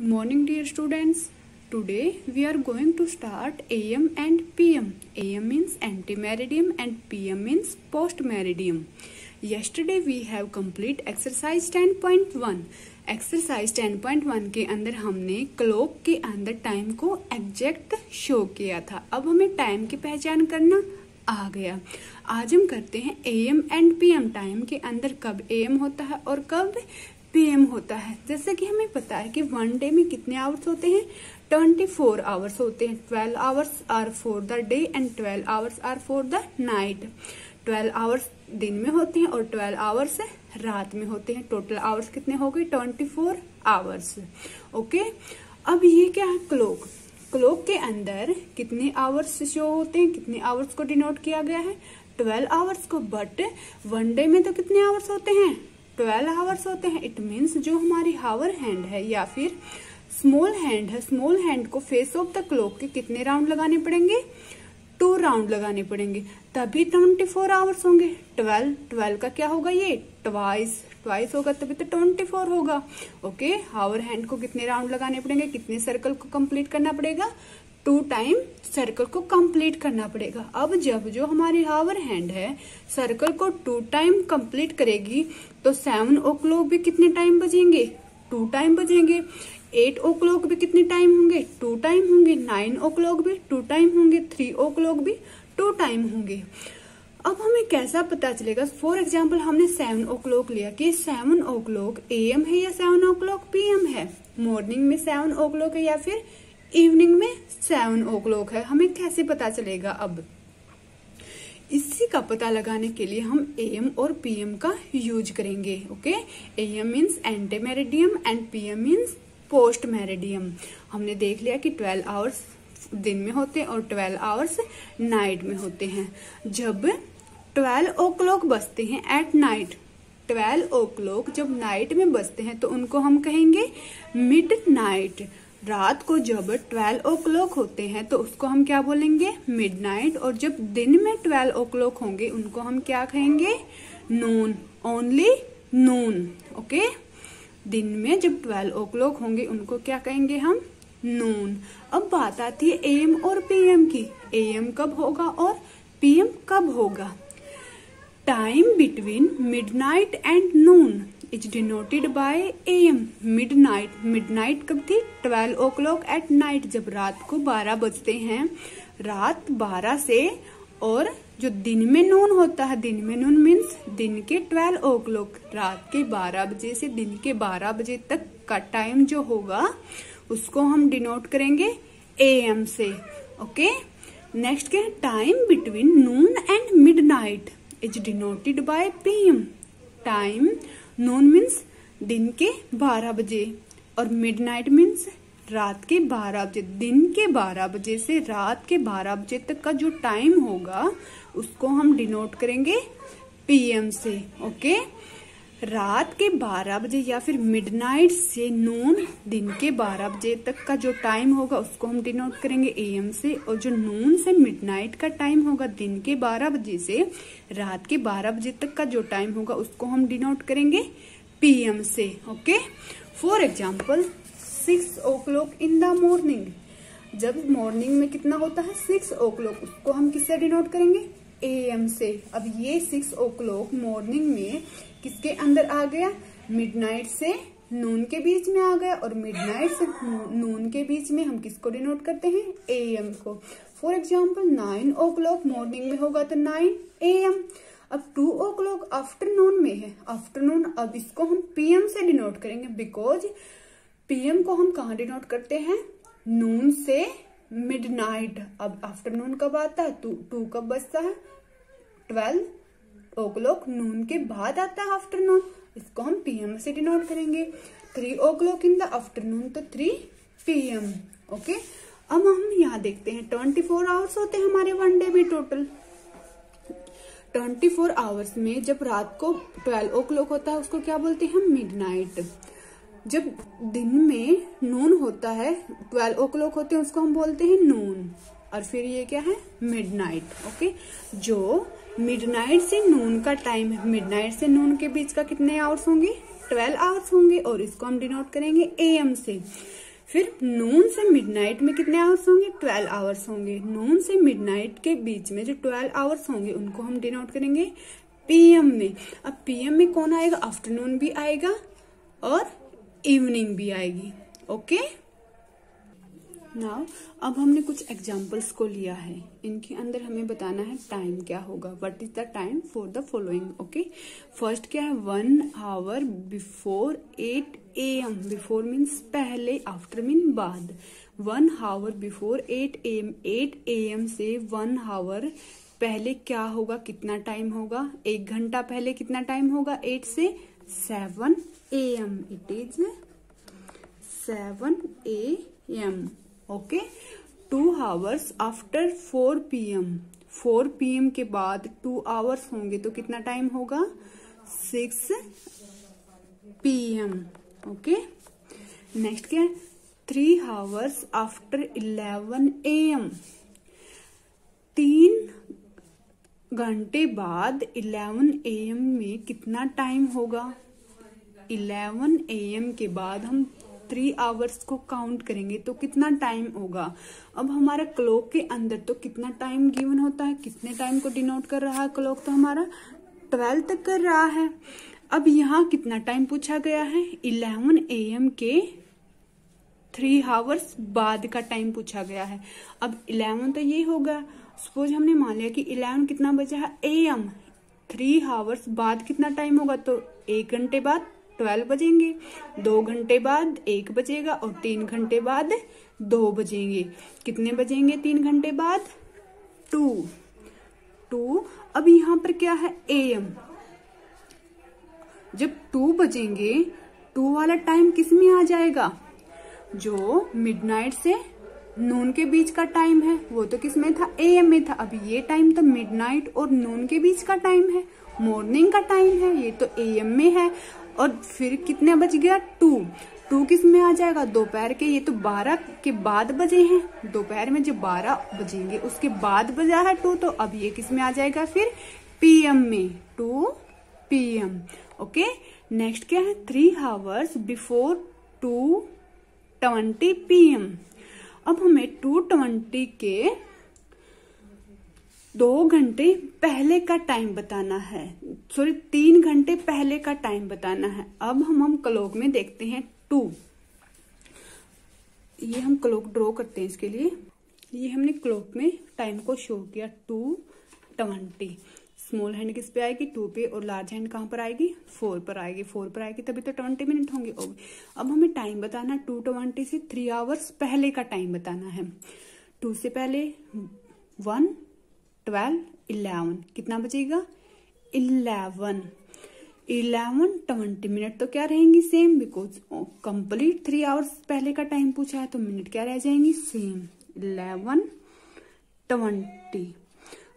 Good morning dear students today we are going to start A M and P M A M means ante meridiem and P M means post meridiem yesterday we have complete exercise ten point one exercise ten point one के अंदर हमने clock के अंदर time को exact show किया था। अब हमें टाइम की पहचान करना आ गया। आज हम करते हैं A M and P M time के अंदर कब ए एम होता है और कब पीएम होता है। जैसे कि हमें पता है कि वन डे में कितने आवर्स होते हैं? ट्वेंटी फोर आवर्स होते हैं। Twelve hours are for the day and twelve hours are for the night twelve hours दिन में होते हैं और ट्वेल्व आवर्स रात में होते हैं। टोटल आवर्स कितने हो गए? ट्वेंटी फोर आवर्स ओके अब ये क्या है? क्लोक क्लोक के अंदर कितने आवर्स शो होते हैं? कितने आवर्स को डिनोट किया गया है? ट्वेल्व आवर्स को बट वन डे में तो कितने आवर्स होते हैं? ट्वेल्व आवर्स होते हैं इट मीन्स जो हमारी हावर हैंड है या फिर स्मॉल हैंड है स्मॉल हैंड को फेस ऑफ़ द क्लॉक के कितने राउंड लगाने पड़ेंगे? टू राउंड लगाने पड़ेंगे। तभी ट्वेंटी फोर आवर्स होंगे। ट्वेल्व ट्वेल्व का क्या होगा ये? ट्वाइस ट्वाइस होगा, तभी तो ट्वेंटी फोर होगा। ओके हावर हैंड को कितने राउंड लगाने पड़ेंगे? कितने सर्कल को कंप्लीट करना पड़ेगा? टू टाइम सर्कल को कंप्लीट करना पड़ेगा। अब जब जो हमारी हावर हैंड है, सर्कल को टू टाइम कंप्लीट करेगी तो सेवन ओ क्लॉक भी कितने टाइम बजेंगे? टू टाइम बजेंगे। एट ओ क्लॉक भी कितने टाइम होंगे? टू टाइम होंगे। नाइन ओ क्लॉक भी टू टाइम होंगे। थ्री ओ क्लॉक भी टू टाइम होंगे। अब हमें कैसा पता चलेगा? फॉर एग्ज़ाम्पल हमने सेवन ओ क्लॉक लिया कि seven O clock A M है या सेवन ओ क्लॉक पी एम है? मॉर्निंग में सेवन ओ क्लॉक है या फिर इवनिंग में सेवन ओ क्लॉक है। हमें कैसे पता चलेगा अब? इसी का पता लगाने के लिए हम एम और पीएम का यूज़ करेंगे, okay? A M means ante meridiem and PM means post meridiem हमने देख लिया कि ट्वेल्व आवर्स दिन में होते हैं और ट्वेल्व आवर्स नाइट में होते हैं। जब ट्वेल्व ओ क्लॉक बजते हैं at night twelve o'clock जब नाइट में बजते हैं तो उनको हम कहेंगे मिड नाइट रात को जब ट्वेल्व ओ क्लॉक होते हैं तो उसको हम क्या बोलेंगे? मिडनाइट और जब दिन में ट्वेल्व ओ क्लॉक होंगे, उनको हम क्या कहेंगे? नून ओनली नून ओके दिन में जब ट्वेल्व ओ क्लॉक होंगे, उनको क्या कहेंगे हम? नून अब बात आती है एम और पीएम की। एम कब होगा और पीएम कब होगा? Time between midnight and noon is denoted by M midnight midnight कब थी? Twelve o'clock at night जब रात को बारह बजते हैं। रात बारह से और जो दिन में नून होता है, दिन में नून मीन्स दिन के ट्वेल्व ओ क्लॉक रात के बारह बजे से दिन के बारह बजे तक का टाइम जो होगा, उसको हम डिनोट करेंगे ए एम से। ओके नेक्स्ट क्या time between noon and midnight is denoted by P M time noon means दिन के 12 बजे और मिडनाइट मीन्स रात के 12 बजे। दिन के 12 बजे से रात के 12 बजे तक का जो टाइम होगा, उसको हम डिनोट करेंगे पीएम से ओके रात के 12 बजे या फिर मिडनाइट से नून दिन के 12 बजे तक का जो टाइम होगा, उसको हम डिनोट करेंगे एएम से। और जो नून से मिडनाइट का टाइम होगा, दिन के 12 बजे से रात के 12 बजे तक का जो टाइम होगा, उसको हम डिनोट करेंगे पीएम से okay for example six o'clock in the morning जब मॉर्निंग में कितना होता है? सिक्स ओ क्लॉक उसको हम किससे डिनोट करेंगे? ए एम से। अब ये सिक्स ओ क्लॉक मॉर्निंग में किसके अंदर आ गया? मिडनाइट से नून के बीच में आ गया और मिडनाइट से नून के बीच में हम किसको डिनोट करते हैं? ए एम को। For example nine o'clock morning में होगा तो नाइन ए एम अब टू ओ क्लॉक आफ्टरनून में है। आफ्टरनून अब इसको हम पीएम से डिनोट करेंगे बिकॉज़ पीएम को हम कहा डिनोट करते हैं? नून से मिडनाइट, अब आफ्टरनून कब आता है? टू टू कब बजता है? ट्वेल्व ओ क्लॉक नून के बाद आता है आफ्टरनून इसको हम पीएम से डिनोट करेंगे। Three o'clock in the afternoon तो थ्री पीएम ओके अब हम यहाँ देखते हैं ट्वेंटी फोर आवर्स होते हैं हमारे वन डे में टोटल ट्वेंटी फोर आवर्स में जब रात को ट्वेल्व ओ क्लॉक होता है, उसको क्या बोलते हैं? मिड नाइट जब दिन में नून होता है ट्वेल्व ओ क्लॉक होते हैं, उसको हम बोलते हैं नून। और फिर ये क्या है? मिडनाइट ओके जो मिडनाइट से नून का टाइम है मिडनाइट से नून के बीच का कितने आवर्स होंगे? ट्वेल्व आवर्स होंगे, और इसको हम डिनोट करेंगे एएम से। फिर नून से मिडनाइट में कितने आवर्स होंगे? ट्वेल्व आवर्स होंगे। नून से मिडनाइट के बीच में जो ट्वेल्व आवर्स होंगे, उनको हम डिनोट करेंगे पीएम में। अब पीएम में कौन आएगा? आफ्टरनून भी आएगा, और इवनिंग भी आएगी ओके नाउ अब हमने कुछ एग्जाम्पल्स को लिया है। इनके अंदर हमें बताना है टाइम क्या होगा। What is the time for the following okay first क्या है? One hour before eight A M before means पहले आफ्टर मीन बाद। One hour before eight A M eight A M से वन हावर पहले क्या होगा? कितना टाइम होगा? एक घंटा पहले कितना टाइम होगा? एट से seven seven A M okay two hours after four P M four P M के बाद टू आवर्स होंगे तो कितना टाइम होगा? Six P M okay next क्या three hours after eleven A M तीन घंटे बाद इलेवन ए एम में कितना टाइम होगा? इलेवन ए एम के बाद हम थ्री आवर्स को काउंट करेंगे तो कितना टाइम होगा? अब हमारा क्लॉक के अंदर तो कितना टाइम गिवन होता है? कितने टाइम को डिनोट कर रहा है क्लॉक तो हमारा ट्वेल्व तक कर रहा है। अब यहाँ कितना टाइम पूछा गया है? इलेवन ए एम के थ्री आवर्स बाद का टाइम पूछा गया है। अब इलेवन तो ये होगा। सपोज़ हमने मान लिया कि इलेवन कितना बजा है? ए एम थ्री आवर्स बाद कितना टाइम होगा? तो एक घंटे बाद ट्वेल्व बजेंगे। दो घंटे बाद एक बजेगा और तीन घंटे बाद दो बजेंगे। कितने बजेंगे तीन घंटे बाद? टू। टू, अब यहाँ पर क्या है? ए एम जब टू बजेंगे, टू वाला टाइम किसमें आ जाएगा? जो मिडनाइट से नून के बीच का टाइम है, वो तो किसमें था? ए एम में था। अभी ये टाइम तो मिडनाइट और नून के बीच का टाइम है। मॉर्निंग का टाइम है, ये तो ए एम में है। और फिर कितने बज गया? टू। टू किसमें आ जाएगा? दोपहर के, ये तो बारह के बाद बजे हैं। दोपहर में जो बारह बजेंगे, उसके बाद बजा है टू तो अब ये किसमें आ जाएगा फिर? पीएम में। To PM okay? नेक्स्ट क्या है? Three hours before two twenty PM अब हमें टू ट्वेंटी के दो घंटे पहले का टाइम बताना है। सॉरी तीन घंटे पहले का टाइम बताना है। अब हम हम क्लॉक में देखते हैं टू ये हम क्लॉक ड्रॉ करते हैं इसके लिए। ये हमने क्लॉक में टाइम को शो किया टू ट्वेंटी स्मॉल हैंड किस पे आएगी? टू पे। और लार्ज हैंड कहाँ पर आएगी? फोर पर आएगी। फोर पर आएगी, तभी तो ट्वेंटी मिनट होंगे। अब हमें टाइम बताना टू ट्वेंटी से थ्री आवर्स पहले का टाइम बताना है। टू से पहले वन ट्वेल्व, इलेवन, कितना बचेगा? इलेवन। इलेवन ट्वेंटी मिनट तो क्या रहेंगी? Same because complete three hours पहले का टाइम पूछा है तो मिनट क्या रह जाएँगी? Same eleven twenty.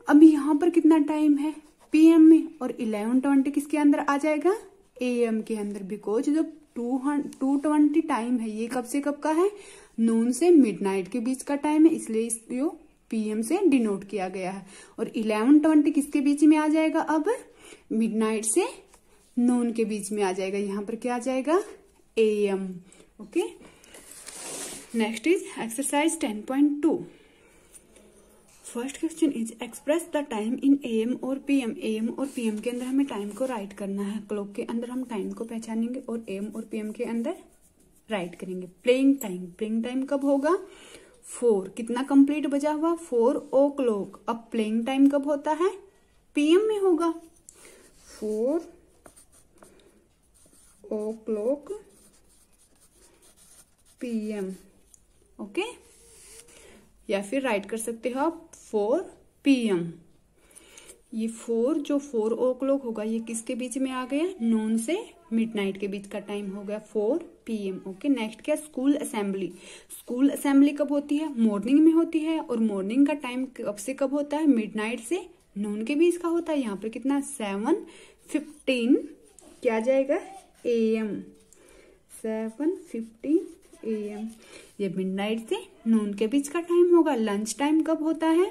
अब यहाँ पर कितना टाइम है? पीएम में, और इलेवन ट्वेंटी किसके अंदर आ जाएगा? एएम के अंदर बिकॉज़ जो टू टू ट्वेंटी टाइम है, ये कब से कब का है? नून से मिडनाइट के बीच का टाइम है, इसलिए इसको पीएम से डिनोट किया गया है। और इलेवन ट्वेंटी किसके बीच में आ जाएगा? अब मिडनाइट से नून के बीच में आ जाएगा। यहाँ पर क्या आ जाएगा? A M okay next is exercise ten point two first question is express the time in M और पी एम और पी एम के अंदर हमें टाइम को राइट करना है। क्लॉक के अंदर हम टाइम को पहचानेंगे और एम और पी एम के अंदर राइट करेंगे। प्लेइंग टाइम प्लेइंग टाइम कब होगा? फोर। कितना कंप्लीट बजा हुआ? फोर ओ क्लॉक अब प्लेइंग टाइम कब होता है? पीएम में होगा। Four o'clock PM okay या फिर राइट कर सकते हो आप फोर पीएम ये फोर जो फोर ओ क्लॉक होगा, ये किसके बीच में आ गया? नून से मिडनाइट के बीच का टाइम हो गया फोर पीएम, ओके नेक्स्ट क्या स्कूल असेंबली स्कूल असेंबली कब होती है? मॉर्निंग में होती है और मॉर्निंग का टाइम कब से कब होता है? मिडनाइट से नून के बीच का होता है। यहाँ पर कितना? सेवन फिफ्टीन क्या जाएगा? A M seven fifteen A M ये मिडनाइट से नून के बीच का टाइम होगा। लंच टाइम कब होता है?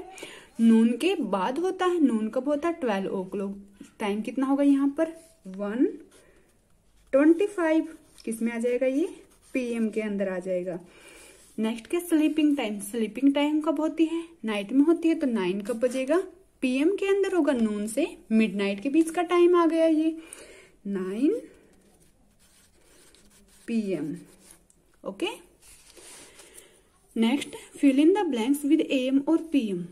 नून के बाद होता है। नून कब होता है? ट्वेल्व ओ क्लॉक टाइम कितना होगा यहाँ पर? वन ट्वेंटी फाइव किसमें आ जाएगा ये? पीएम के अंदर आ जाएगा। नेक्स्ट क्या स्लीपिंग टाइम स्लीपिंग टाइम कब होती है? नाइट में होती है तो नाइन कब बजेगा? पीएम के अंदर होगा नून से मिडनाइट के बीच का टाइम आ गया ये। Nine PM okay next fill in the blanks with M और PM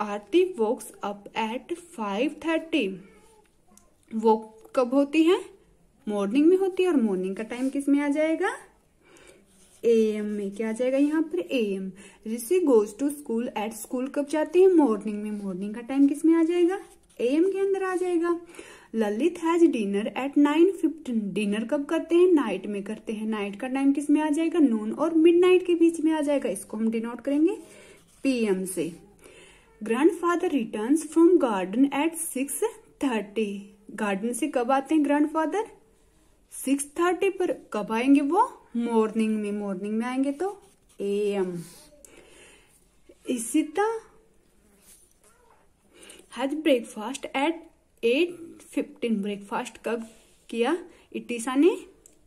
Aarti wakes up at five thirty वो कब होती है? मॉर्निंग में होती है और मॉर्निंग का टाइम किसमें आ जाएगा? ए एम में क्या आ जाएगा यहाँ पर? A M Rishi goes to school at school कब जाते हैं? मॉर्निंग में. मॉर्निंग का टाइम किसमें आ जाएगा? ए एम के अंदर आ जाएगा। Lalit has dinner at nine fifteen dinner कब करते हैं? नाइट में करते हैं। नाइट का टाइम किसमें आ जाएगा? नून और मिड नाइट के बीच में आ जाएगा। इसको हम डिनोट करेंगे पीएम से। Grandfather return from garden at six thirty garden से कब आते हैं ग्रैंड फादर सिक्स थर्टी पर कब आएँगे वो? मॉर्निंग में मॉर्निंग में आएँगे तो A M Isita has breakfast at eight fifteen breakfast कब किया? इटिसा ने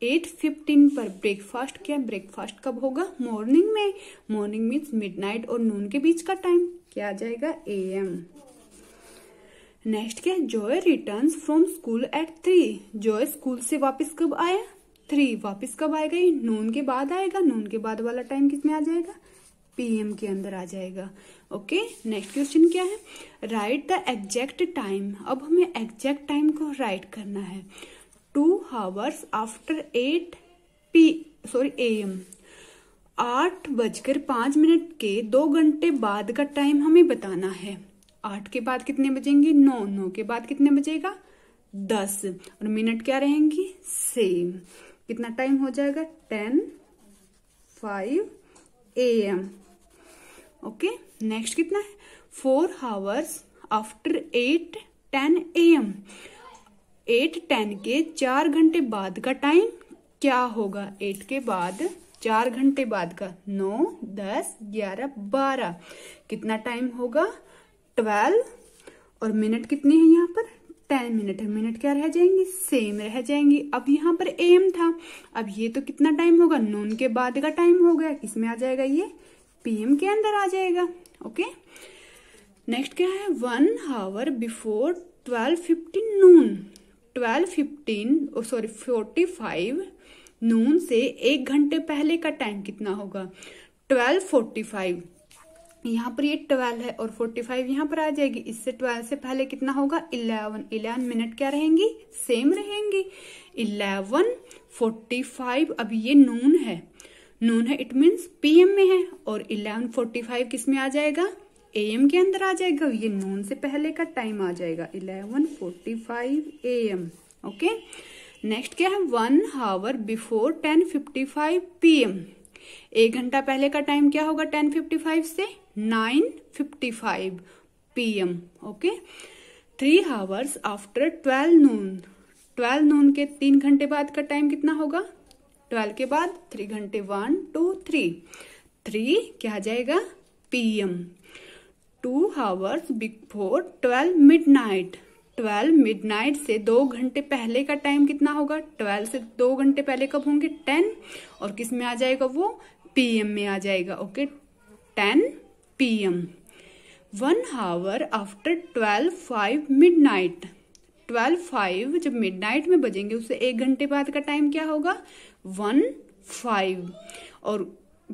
एट फिफ्टीन पर ब्रेकफास्ट किया। ब्रेकफास्ट कब होगा? मॉर्निंग में। मॉर्निंग मीन्स मिडनाइट और नून के बीच का टाइम क्या आ जाएगा? ए एम नेक्स्ट क्या Joy return from school at three Joy school से वापस कब आया? थ्री वापस कब आएगा ये नून के बाद आएगा। नून के बाद वाला टाइम किसमें आ जाएगा? पीएम के अंदर आ जाएगा। ओके नेक्स्ट क्वेश्चन क्या है? राइट द एग्जैक्ट टाइम अब हमें एग्जैक्ट टाइम को राइट करना है। Two hours after eight P sorry A M आठ बजकर पाँच मिनट के दो घंटे बाद का टाइम हमें बताना है। आठ के बाद कितने बजेंगे? नौ। नौ के बाद कितने बजेगा? दस। और मिनट क्या रहेंगी? सेम। कितना टाइम हो जाएगा? Ten, five A M. Okay? Next कितना है? Four hours after at ten A M at ten के चार घंटे बाद का टाइम क्या होगा? एट के बाद चार घंटे बाद का। नौ, दस, ग्यारह, बारह। कितना टाइम होगा? ट्वेल्व, और मिनट कितने हैं यहाँ पर? टेन मिनट है। मिनट क्या रह जाएँगे? सेम रह जाएँगे। अब यहाँ पर एम था। अब ये तो कितना टाइम होगा? नून के बाद का टाइम हो गया। किसमें आ जाएगा ये। पीएम के अंदर आ जाएगा। ओके नेक्स्ट क्या है? One hour before twelve fifteen noon twelve fifteen sorry forty five noon से एक घंटे पहले का टाइम कितना होगा? ट्वेल्व फोर्टी फाइव यहाँ पर ये ट्वेल्व है और फोर्टी फाइव यहाँ पर आ जाएगी। इससे ट्वेल्व से पहले कितना होगा? इलेवन। इलेवन मिनट क्या रहेंगी? सेम रहेंगी। इलेवन, फोर्टी फाइव, अब ये नून है। नून है, इट मीन्स पीएम में है। और इलेवन, फोर्टी फाइव किसमें आ जाएगा? एएम के अंदर आ जाएगा। ये नून से पहले का टाइम आ जाएगा। Eleven, forty five A M okay? Next क्या है? One hour before ten fifty five P M एक घंटा पहले का टाइम क्या होगा? टेन फिफ्टी फाइव से? 9:55 PM okay three hours after 12 noon 12 noon के तीन घंटे बाद का टाइम कितना होगा? 12 के बाद थ्री घंटे वन टू थ्री थ्री क्या आ जाएगा? PM two hours before twelve midnight twelve midnight से दो घंटे पहले का टाइम कितना होगा? 12 से दो घंटे पहले कब होंगे? टेन और किसमें आ जाएगा वो? पीएम में आ जाएगा okay ten pm. One hour after 12 five midnight twelve five जब मिड नाइट में बजेंगे, उससे एक घंटे बाद का टाइम क्या होगा? वन फाइव और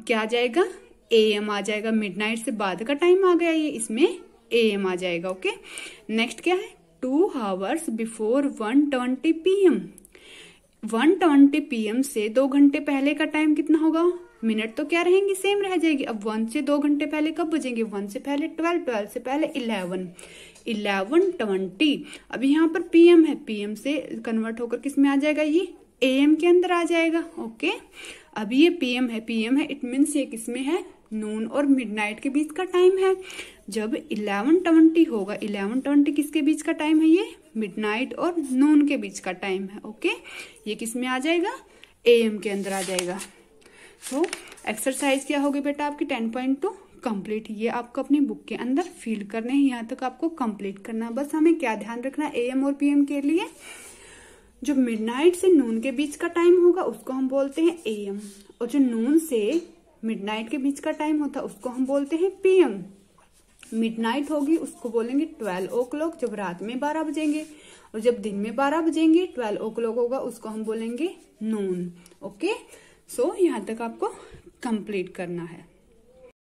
क्या आ जाएगा? ए एम आ जाएगा। मिड नाइट से बाद का टाइम आ गया ये। इसमें ए एम आ जाएगा ओके नेक्स्ट क्या है? Two hours before one twenty P M one twenty P M से दो घंटे पहले का टाइम कितना होगा? मिनट तो क्या रहेंगी? सेम रह जाएगी। अब वन से दो घंटे पहले कब बजेंगे? वन से पहले ट्वेल्व ट्वेल्व से पहले इलेवन। Eleven twenty. अब यहाँ पर पीएम है। पीएम से कन्वर्ट होकर किसमें आ जाएगा ये? एएम के अंदर आ जाएगा। ओके अब ये पीएम है। पीएम है इट मीन्स ये किसमें है? नून और मिडनाइट के बीच का टाइम है। जब इलेवन ट्वेंटी होगा, इलेवन ट्वेंटी किसके बीच का टाइम है ये? मिडनाइट और नून के बीच का टाइम है। ओके ये किसमें आ जाएगा? एएम के अंदर आ जाएगा। So, एक्सरसाइज क्या होगी बेटा आपकी? टेन पॉइंट टू कंप्लीट ये आपको अपनी बुक के अंदर फील करने हैं। यहाँ तक आपको कंप्लीट करना बस हमें क्या ध्यान रखना है? एम और पीएम के लिए जो मिडनाइट से नून के बीच का टाइम होगा उसको हम बोलते हैं एम और जो नून से मिडनाइट के बीच का टाइम होता है उसको हम बोलते हैं पीएम मिडनाइट होगी उसको बोलेंगे ट्वेल्व ओ क्लॉक जब रात में बारह बजेंगे। और जब दिन में बारह बजेंगे ट्वेल्व ओ क्लॉक होगा उसको हम बोलेंगे नून ओके सो so, यहाँ तक आपको कंप्लीट करना है।